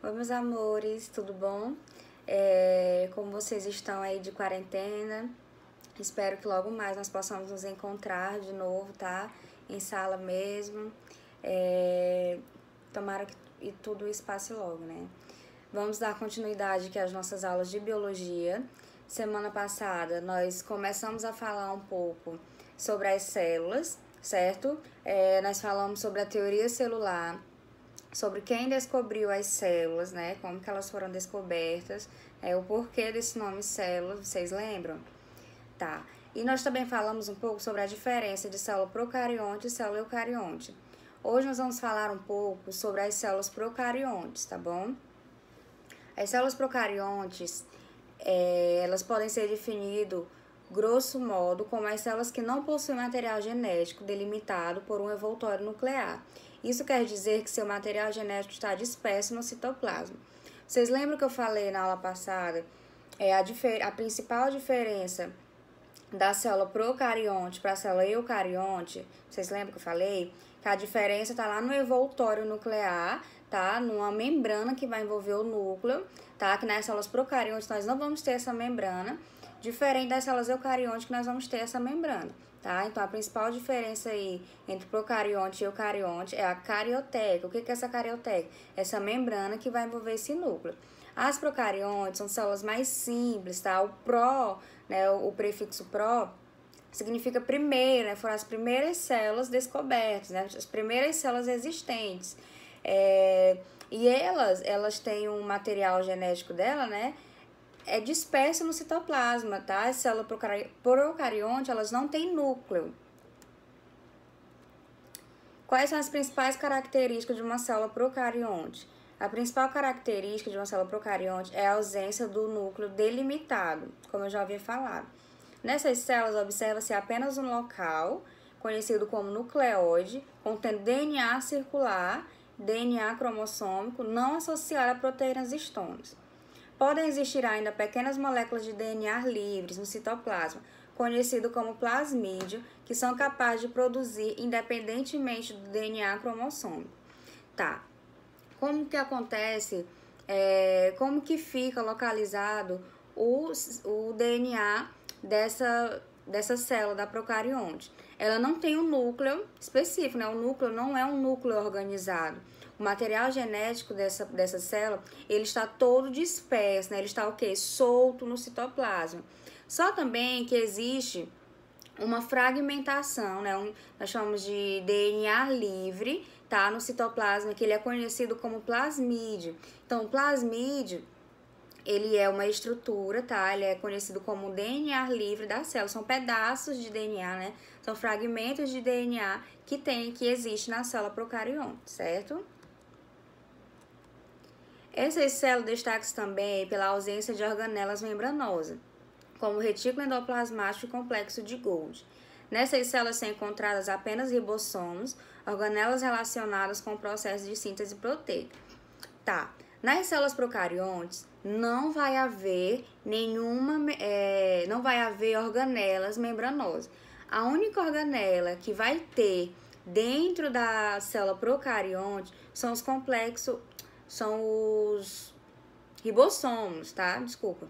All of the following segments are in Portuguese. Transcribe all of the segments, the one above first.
Oi, meus amores, tudo bom? É, como vocês estão aí de quarentena? Espero que logo mais nós possamos nos encontrar de novo, tá? Em sala mesmo. É, tomara que e tudo isso passe logo, né? Vamos dar continuidade aqui às nossas aulas de biologia. Semana passada nós começamos a falar um pouco sobre as células, certo? É, nós falamos sobre a teoria celular, sobre quem descobriu as células, né? Como que elas foram descobertas, é, o porquê desse nome células, vocês lembram? Tá. E nós também falamos um pouco sobre a diferença de célula procarionte e célula eucarionte. Hoje nós vamos falar um pouco sobre as células procariontes, tá bom? As células procariontes, é, elas podem ser definidas, grosso modo, como as células que não possuem material genético delimitado por um envoltório nuclear isso quer dizer que seu material genético está disperso no citoplasma. Vocês lembram que eu falei na aula passada? É a, a principal diferença da célula procarionte para a célula eucarionte, vocês lembram que eu falei? Que a diferença está lá no envoltório nuclear, tá? Numa membrana que vai envolver o núcleo, tá? Que nas células procariontes nós não vamos ter essa membrana, diferente das células eucariontes que nós vamos ter essa membrana tá? Então, a principal diferença aí entre procarionte e eucarionte é a carioteca. O que é essa carioteca? Essa membrana que vai envolver esse núcleo. As procariontes são células mais simples, tá? O pró, né, o prefixo pró, significa primeiro, né? Foram as primeiras células descobertas, né? As primeiras células existentes. É, e elas, elas têm um material genético dela, né? É dispersa no citoplasma, tá? As células procarionte, elas não têm núcleo. Quais são as principais características de uma célula procarionte? A principal característica de uma célula procarionte é a ausência do núcleo delimitado, como eu já havia falado. Nessas células, observa-se apenas um local, conhecido como nucleoide, contendo DNA circular, DNA cromossômico, não associado a proteínas estones. Podem existir ainda pequenas moléculas de DNA livres no citoplasma, conhecido como plasmídio, que são capazes de produzir independentemente do DNA cromossômico. Tá. Como que acontece, é, como que fica localizado o, o DNA dessa, dessa célula da procarionte? Ela não tem um núcleo específico, né? O núcleo não é um núcleo organizado. O material genético dessa, dessa célula, ele está todo disperso, né? Ele está o quê? Solto no citoplasma. Só também que existe uma fragmentação, né? Um, nós chamamos de DNA livre, tá? No citoplasma, que ele é conhecido como plasmídio. Então, o plasmídio, ele é uma estrutura, tá? Ele é conhecido como DNA livre da célula. São pedaços de DNA, né? São fragmentos de DNA que tem, que existe na célula procarionte, certo? Essas células destacam-se também pela ausência de organelas membranosas, como retículo endoplasmático e complexo de Golgi. Nessas células são encontradas apenas ribossomos, organelas relacionadas com o processo de síntese proteica. Tá, nas células procariontes não vai haver nenhuma, é, não vai haver organelas membranosas. A única organela que vai ter dentro da célula procarionte são os complexos são os ribossomos, tá? Desculpa.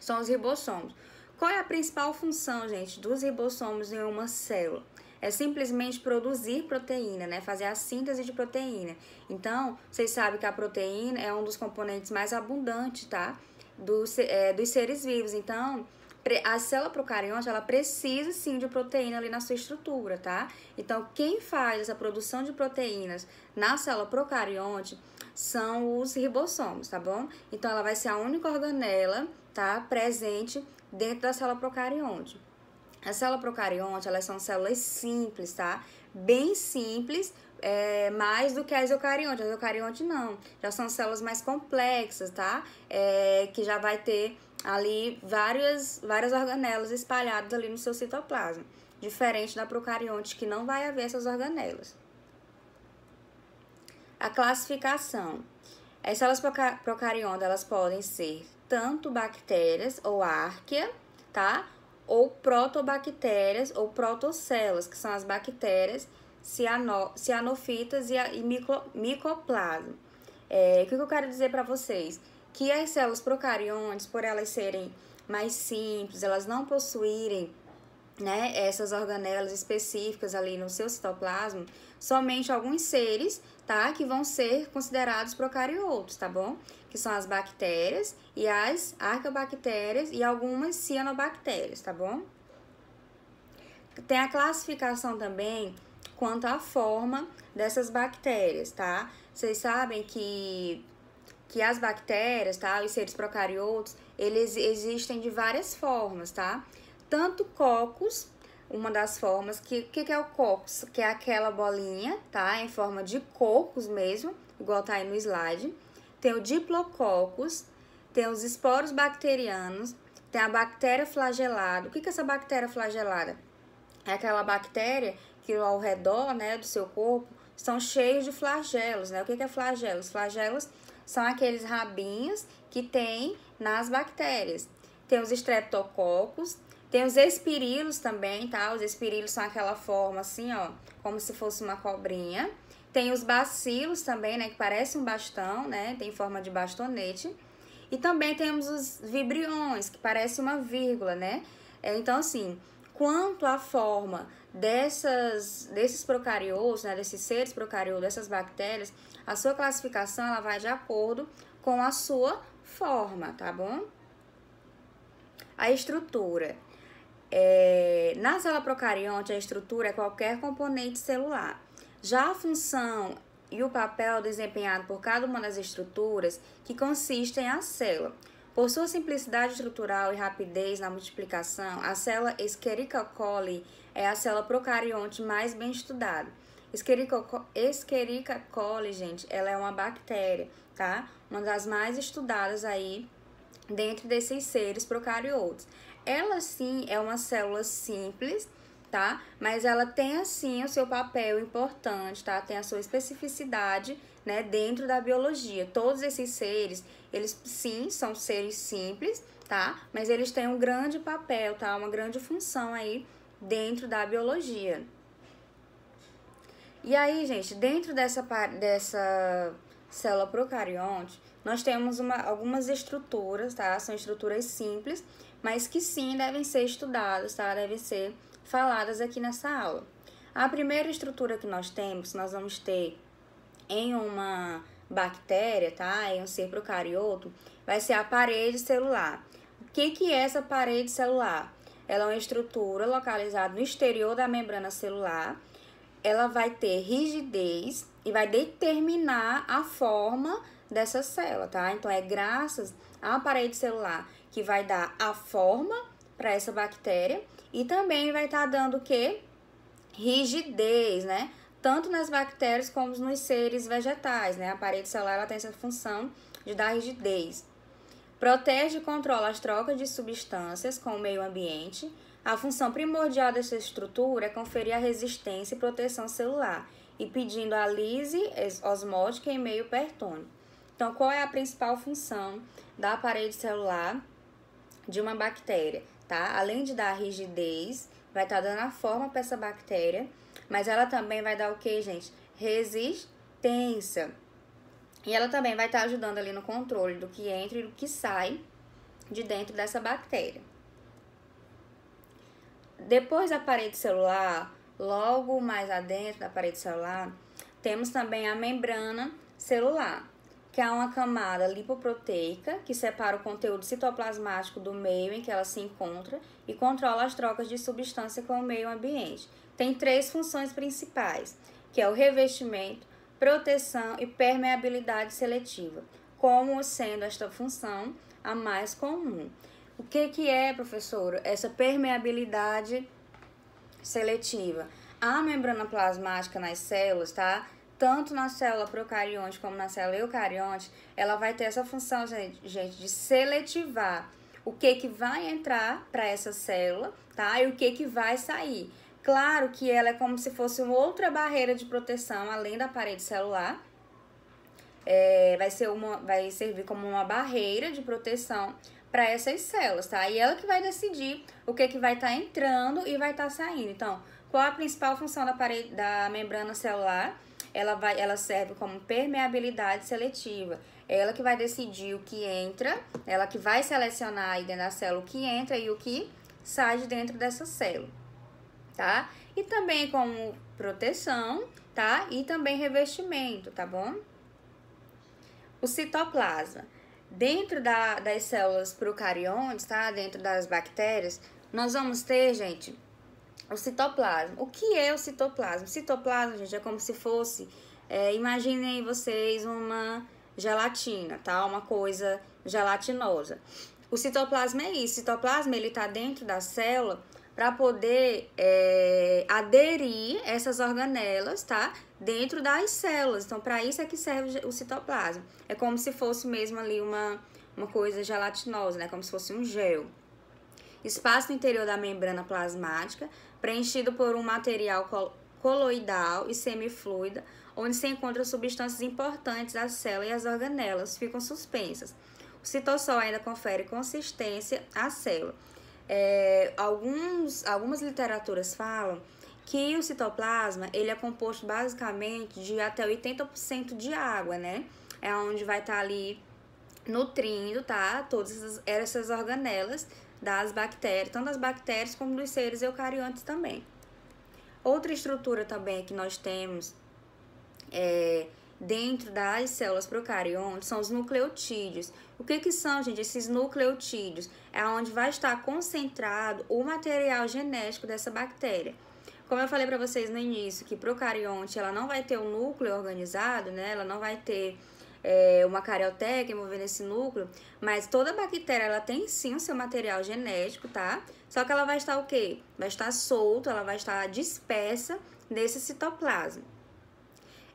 São os ribossomos. Qual é a principal função, gente, dos ribossomos em uma célula? É simplesmente produzir proteína, né? Fazer a síntese de proteína. Então, vocês sabem que a proteína é um dos componentes mais abundantes, tá? Dos, é, dos seres vivos. Então, a célula procarionte, ela precisa sim de proteína ali na sua estrutura, tá? Então, quem faz essa produção de proteínas na célula procarionte são os ribossomos, tá bom? Então, ela vai ser a única organela, tá? Presente dentro da célula procarionte. A célula procarionte, elas são células simples, tá? Bem simples, é, mais do que as eucariontes. As eucariontes não, já são células mais complexas, tá? É, que já vai ter ali várias, várias organelas espalhadas ali no seu citoplasma. Diferente da procarionte, que não vai haver essas organelas. A classificação. As células procariontas, elas podem ser tanto bactérias ou árquea, tá? Ou protobactérias ou protocélulas, que são as bactérias ciano, cianofitas e, a, e micro, micoplasma. É, o que eu quero dizer para vocês? Que as células procariontes, por elas serem mais simples, elas não possuírem né, essas organelas específicas ali no seu citoplasma, somente alguns seres, tá, que vão ser considerados procariotos, tá bom? Que são as bactérias e as arcabactérias e algumas cianobactérias, tá bom? Tem a classificação também quanto à forma dessas bactérias, tá? Vocês sabem que que as bactérias, tá, os seres procariotos, eles existem de várias formas, tá? Tanto cocos, uma das formas, que que, que é o cocos? Que é aquela bolinha, tá? Em forma de cocos mesmo, igual tá aí no slide. Tem o diplococos, tem os esporos bacterianos, tem a bactéria flagelada. O que que é essa bactéria flagelada? É aquela bactéria que ao redor, né, do seu corpo são cheios de flagelos, né? O que que é flagelos? Flagelos são aqueles rabinhos que tem nas bactérias. Tem os estreptococos, tem os espirilos também, tá? Os espirilos são aquela forma assim, ó, como se fosse uma cobrinha. Tem os bacilos também, né, que parece um bastão, né? Tem forma de bastonete. E também temos os vibriões, que parece uma vírgula, né? É, então, assim, quanto à forma dessas, desses procariotos, né, desses seres procariotos, dessas bactérias, a sua classificação ela vai de acordo com a sua forma, tá bom? A estrutura. É, na célula procarionte, a estrutura é qualquer componente celular. Já a função e o papel desempenhado por cada uma das estruturas que consistem a célula. Por sua simplicidade estrutural e rapidez na multiplicação, a célula Escherichia coli é a célula procarionte mais bem estudada. Escherichia coli, gente, ela é uma bactéria, tá? Uma das mais estudadas aí dentro desses seres procariotos. Ela sim é uma célula simples, tá? Mas ela tem assim o seu papel importante, tá? Tem a sua especificidade, né, dentro da biologia. Todos esses seres, eles sim são seres simples, tá? Mas eles têm um grande papel, tá? Uma grande função aí dentro da biologia. E aí, gente, dentro dessa, dessa célula procarionte, nós temos uma, algumas estruturas, tá? São estruturas simples, mas que sim devem ser estudadas, tá? Devem ser faladas aqui nessa aula. A primeira estrutura que nós temos, nós vamos ter em uma bactéria, tá? Em um ser procarioto, vai ser a parede celular. O que, que é essa parede celular? Ela é uma estrutura localizada no exterior da membrana celular ela vai ter rigidez e vai determinar a forma dessa célula, tá? Então, é graças à parede celular que vai dar a forma para essa bactéria e também vai estar tá dando o? Rigidez, né? Tanto nas bactérias como nos seres vegetais, né? A parede celular ela tem essa função de dar rigidez. Protege e controla as trocas de substâncias com o meio ambiente a função primordial dessa estrutura é conferir a resistência e proteção celular e pedindo a lise osmótica em meio pertônico. Então, qual é a principal função da parede celular de uma bactéria? Tá? Além de dar rigidez, vai estar tá dando a forma para essa bactéria, mas ela também vai dar o que, gente? Resistência. E ela também vai estar tá ajudando ali no controle do que entra e do que sai de dentro dessa bactéria. Depois da parede celular, logo mais adentro da parede celular, temos também a membrana celular, que é uma camada lipoproteica que separa o conteúdo citoplasmático do meio em que ela se encontra e controla as trocas de substância com o meio ambiente. Tem três funções principais, que é o revestimento, proteção e permeabilidade seletiva, como sendo esta função a mais comum. O que, que é, professora, essa permeabilidade seletiva? A membrana plasmática nas células, tá? Tanto na célula procarionte como na célula eucarionte, ela vai ter essa função, gente, de seletivar o que, que vai entrar para essa célula, tá? E o que, que vai sair. Claro que ela é como se fosse uma outra barreira de proteção, além da parede celular. É, vai, ser uma, vai servir como uma barreira de proteção para essas células, tá? E ela que vai decidir o que, que vai estar tá entrando e vai estar tá saindo. Então, qual a principal função da parede da membrana celular? Ela, vai, ela serve como permeabilidade seletiva. Ela que vai decidir o que entra, ela que vai selecionar aí dentro da célula o que entra e o que sai de dentro dessa célula, tá? E também como proteção, tá? E também revestimento, tá bom? O citoplasma. Dentro da, das células procariontes, tá? Dentro das bactérias, nós vamos ter, gente, o citoplasma. O que é o citoplasma? Citoplasma, gente, é como se fosse, é, imaginem vocês uma gelatina, tá? Uma coisa gelatinosa. O citoplasma é isso. O citoplasma ele está dentro da célula para poder é, aderir essas organelas, tá? Dentro das células. Então, para isso é que serve o citoplasma. É como se fosse mesmo ali uma, uma coisa gelatinosa, né? Como se fosse um gel. Espaço no interior da membrana plasmática, preenchido por um material coloidal e semifluida, onde se encontram substâncias importantes da célula e as organelas ficam suspensas. O citossol ainda confere consistência à célula. É, alguns, algumas literaturas falam que o citoplasma ele é composto basicamente de até 80% de água, né? É onde vai estar tá ali nutrindo, tá? Todas essas, essas organelas das bactérias, tanto das bactérias como dos seres eucariontes também. Outra estrutura também que nós temos é, dentro das células procariontes são os nucleotídeos. O que, que são, gente? Esses nucleotídeos é onde vai estar concentrado o material genético dessa bactéria. Como eu falei para vocês no início, que procarionte ela não vai ter um núcleo organizado, né? Ela não vai ter é, uma carioteca envolvendo esse núcleo, mas toda bactéria ela tem sim o seu material genético, tá? Só que ela vai estar o quê? Vai estar solto, ela vai estar dispersa nesse citoplasma.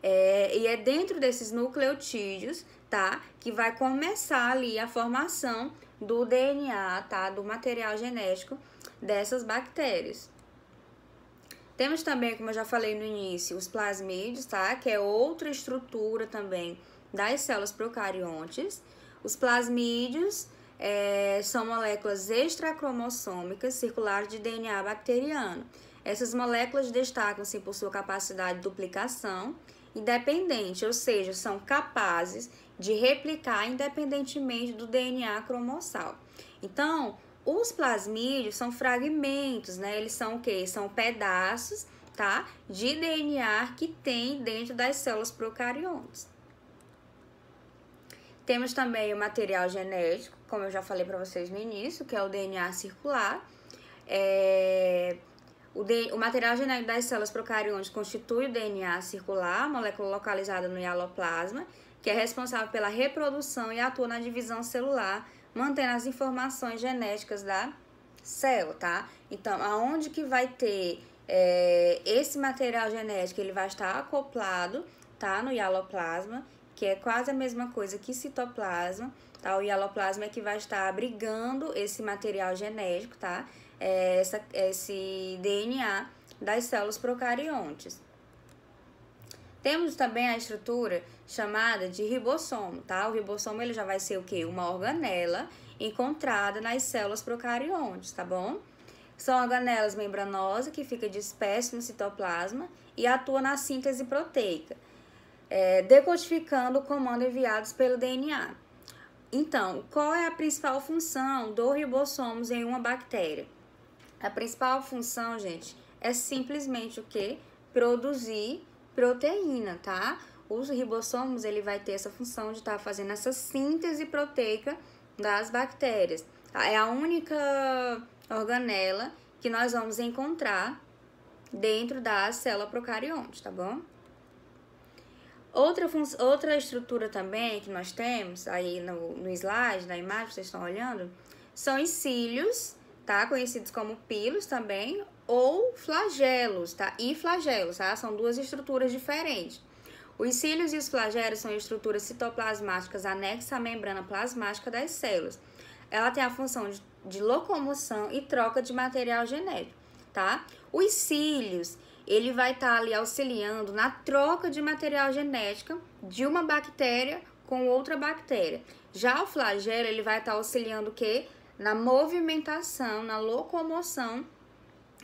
É, e é dentro desses nucleotídeos, tá? Que vai começar ali a formação do DNA, tá? Do material genético dessas bactérias. Temos também, como eu já falei no início, os plasmídeos, tá? Que é outra estrutura também das células procariontes. Os plasmídeos é, são moléculas extracromossômicas circulares de DNA bacteriano. Essas moléculas destacam-se por sua capacidade de duplicação independente, ou seja, são capazes de replicar independentemente do DNA cromossal. Então, os plasmídeos são fragmentos, né? Eles são o quê? São pedaços, tá? De DNA que tem dentro das células procariontes. Temos também o material genético, como eu já falei para vocês no início, que é o DNA circular. É, o, o material genético das células procariontes constitui o DNA circular, molécula localizada no hialoplasma, que é responsável pela reprodução e atua na divisão celular, mantendo as informações genéticas da célula, tá? Então, aonde que vai ter é, esse material genético, ele vai estar acoplado, tá? No hialoplasma, que é quase a mesma coisa que citoplasma, tá? O hialoplasma é que vai estar abrigando esse material genético, tá? é, essa, esse DNA das células procariontes. Temos também a estrutura chamada de ribossomo, tá? O ribossomo ele já vai ser o quê? Uma organela encontrada nas células procariontes, tá bom? São organelas membranosas que fica dispersa no citoplasma e atua na síntese proteica, é, decodificando o comando enviados pelo DNA. Então, qual é a principal função do ribossomos em uma bactéria? A principal função, gente, é simplesmente o que? Produzir proteína, tá? Os ribossomos, ele vai ter essa função de estar tá fazendo essa síntese proteica das bactérias. Tá? É a única organela que nós vamos encontrar dentro da célula procarionte, tá bom? Outra, outra estrutura também que nós temos aí no, no slide, na imagem que vocês estão olhando, são os cílios tá? Conhecidos como pilos também, ou flagelos, tá? E flagelos, tá? São duas estruturas diferentes. Os cílios e os flagelos são estruturas citoplasmáticas anexas à membrana plasmática das células. Ela tem a função de, de locomoção e troca de material genético, tá? Os cílios, ele vai estar tá ali auxiliando na troca de material genético de uma bactéria com outra bactéria. Já o flagelo, ele vai estar tá auxiliando o quê? na movimentação, na locomoção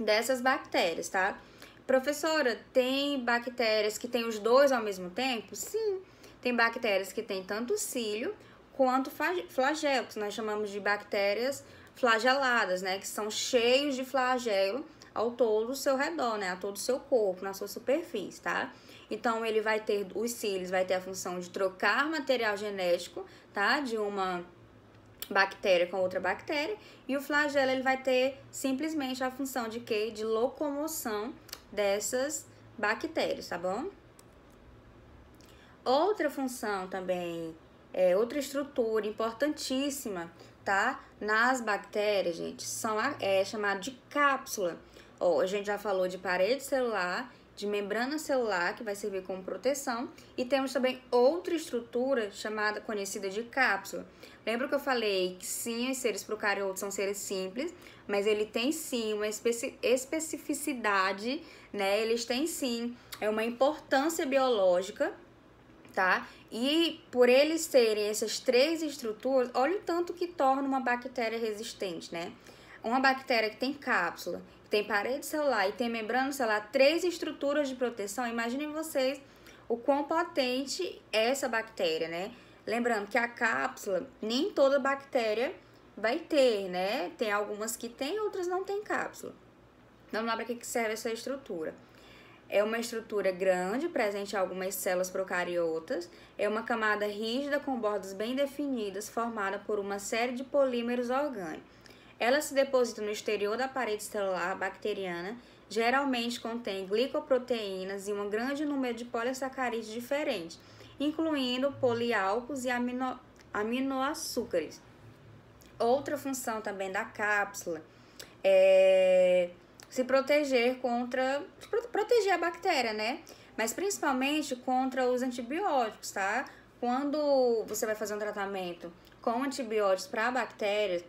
dessas bactérias, tá? professora, tem bactérias que têm os dois ao mesmo tempo? Sim, tem bactérias que têm tanto cílio quanto flagelo, que nós chamamos de bactérias flageladas, né? Que são cheios de flagelo ao todo o seu redor, né? A todo o seu corpo, na sua superfície, tá? Então, ele vai ter, os cílios vai ter a função de trocar material genético, tá? De uma bactéria com outra bactéria. E o flagelo, ele vai ter simplesmente a função de quê? De locomoção dessas bactérias, tá bom? Outra função também, é, outra estrutura importantíssima, tá? Nas bactérias, gente, são a, é chamado de cápsula. Ó, a gente já falou de parede celular, de membrana celular, que vai servir como proteção, e temos também outra estrutura chamada, conhecida de cápsula. Lembra que eu falei que sim, os seres procariotos são seres simples, mas ele tem sim uma especi especificidade, né? Eles têm sim é uma importância biológica, tá? E por eles terem essas três estruturas, olha o tanto que torna uma bactéria resistente, né? Uma bactéria que tem cápsula, tem parede celular e tem membrana celular, três estruturas de proteção, imaginem vocês o quão potente é essa bactéria, né? Lembrando que a cápsula, nem toda bactéria vai ter, né? Tem algumas que tem, outras não tem cápsula. Vamos lá para que serve essa estrutura. É uma estrutura grande, presente em algumas células procariotas. É uma camada rígida com bordas bem definidas, formada por uma série de polímeros orgânicos. Ela se deposita no exterior da parede celular bacteriana, geralmente contém glicoproteínas e um grande número de polissacarídeos diferentes incluindo poliálcools e amino, aminoaçúcares. Outra função também da cápsula é se proteger contra proteger a bactéria, né? Mas principalmente contra os antibióticos, tá? Quando você vai fazer um tratamento com antibióticos para bactérias,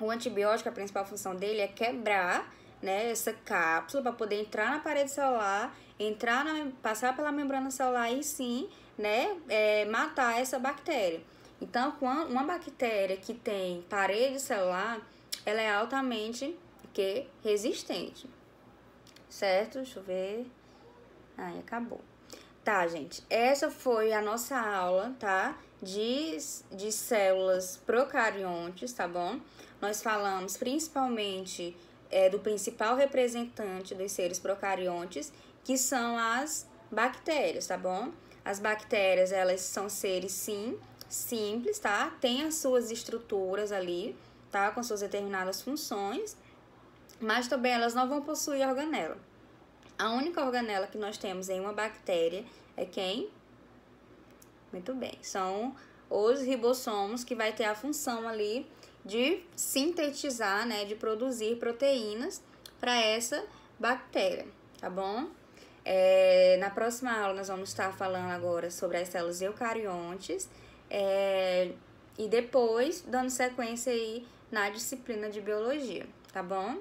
o antibiótico, a principal função dele é quebrar né, essa cápsula para poder entrar na parede celular, entrar na, passar pela membrana celular e sim né, é, matar essa bactéria. Então, uma bactéria que tem parede celular, ela é altamente que resistente. Certo? Deixa eu ver. Aí, acabou. Tá, gente. Essa foi a nossa aula, tá? De, de células procariontes, tá bom? Nós falamos principalmente é, do principal representante dos seres procariontes, que são as bactérias, tá bom? As bactérias, elas são seres, sim, simples, tá? Tem as suas estruturas ali, tá? Com suas determinadas funções, mas também elas não vão possuir organela. A única organela que nós temos em uma bactéria é quem? Muito bem, são os ribossomos que vai ter a função ali de sintetizar, né, de produzir proteínas para essa bactéria, tá bom? É, na próxima aula, nós vamos estar falando agora sobre as células eucariontes é, e depois dando sequência aí na disciplina de biologia, tá bom?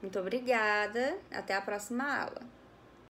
Muito obrigada, até a próxima aula.